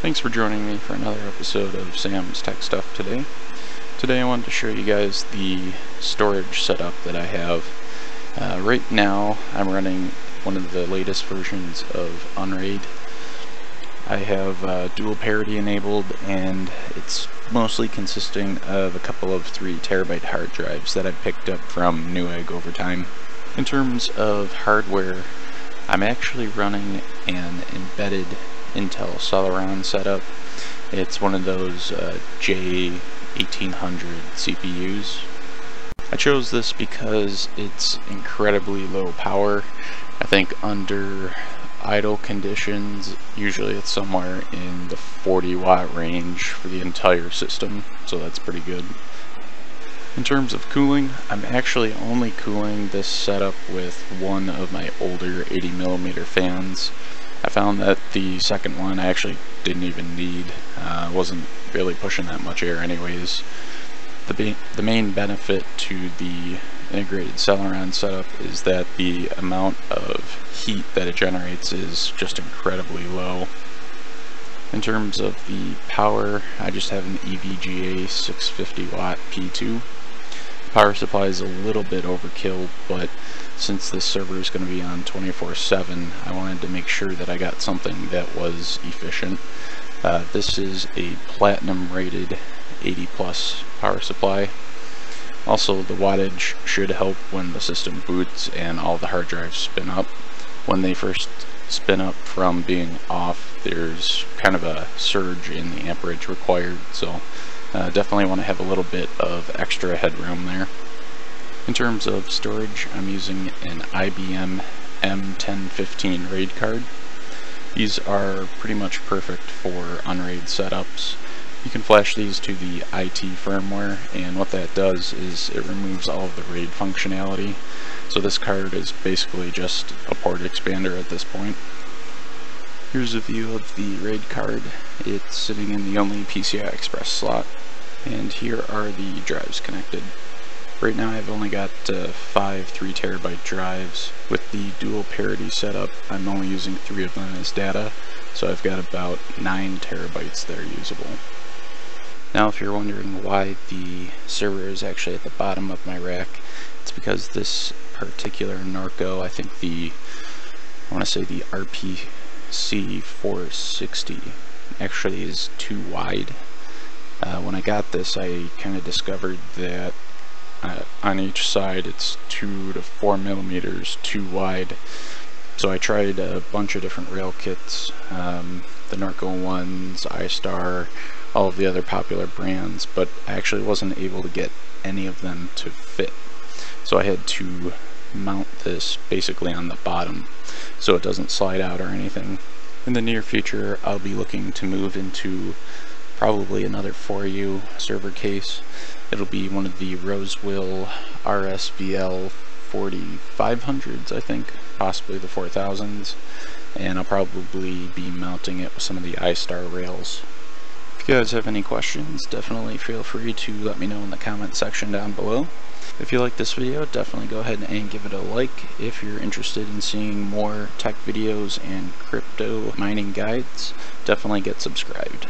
Thanks for joining me for another episode of Sam's Tech Stuff today. Today I wanted to show you guys the storage setup that I have. Uh, right now I'm running one of the latest versions of Unraid. I have uh, dual parity enabled and it's mostly consisting of a couple of 3 terabyte hard drives that I picked up from Newegg over time. In terms of hardware, I'm actually running an embedded Intel Celeron setup. It's one of those uh, J1800 CPUs. I chose this because it's incredibly low power. I think under idle conditions, usually it's somewhere in the 40 watt range for the entire system, so that's pretty good. In terms of cooling, I'm actually only cooling this setup with one of my older 80 millimeter fans. I found that the second one I actually didn't even need. Uh, wasn't really pushing that much air anyways. The, the main benefit to the integrated Celeron setup is that the amount of heat that it generates is just incredibly low. In terms of the power, I just have an EVGA 650 watt P2. Power supply is a little bit overkill, but since this server is going to be on 24-7, I wanted to make sure that I got something that was efficient. Uh, this is a platinum rated 80 plus power supply. Also the wattage should help when the system boots and all the hard drives spin up. When they first spin up from being off, there's kind of a surge in the amperage required, so uh, definitely want to have a little bit of extra headroom there. In terms of storage, I'm using an IBM M1015 RAID card. These are pretty much perfect for unraid setups. You can flash these to the IT firmware and what that does is it removes all of the RAID functionality. So this card is basically just a port expander at this point. Here's a view of the RAID card. It's sitting in the only PCI Express slot. And here are the drives connected. Right now I've only got uh, five 3 terabyte drives. With the dual parity setup, I'm only using three of them as data, so I've got about 9 terabytes that are usable. Now if you're wondering why the server is actually at the bottom of my rack, it's because this particular Norco, I think the, I want to say the RPC 460 actually is too wide. Uh, when I got this I kind of discovered that uh, on each side it's two to four millimeters too wide. So I tried a bunch of different rail kits um, the Norco ones, iStar, all of the other popular brands but I actually wasn't able to get any of them to fit. So I had to mount this basically on the bottom so it doesn't slide out or anything in the near future I'll be looking to move into probably another 4U server case. It'll be one of the Rosewill RSVL 4500s, I think, possibly the 4000s, and I'll probably be mounting it with some of the iStar rails. If you guys have any questions, definitely feel free to let me know in the comment section down below. If you like this video, definitely go ahead and give it a like. If you're interested in seeing more tech videos and crypto mining guides, definitely get subscribed.